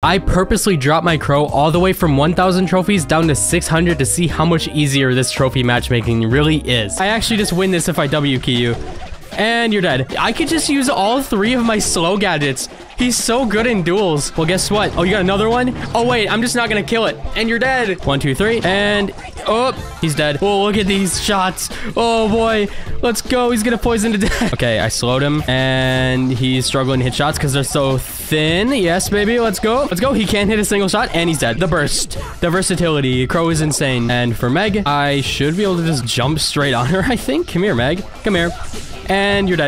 I purposely dropped my crow all the way from 1000 trophies down to 600 to see how much easier this trophy matchmaking really is. I actually just win this if I WQ you. And you're dead. I could just use all three of my slow gadgets. He's so good in duels. Well, guess what? Oh, you got another one? Oh, wait. I'm just not to kill it. And you're dead. One, two, three. And... Oh, he's dead. Oh, look at these shots. Oh, boy. Let's go. He's to poison to death. Okay, I slowed him. And he's struggling to hit shots because they're so thin. Yes, baby. Let's go. Let's go. He can't hit a single shot. And he's dead. The burst. The versatility. Crow is insane. And for Meg, I should be able to just jump straight on her, I think. Come here, Meg. Come here. And you're dead.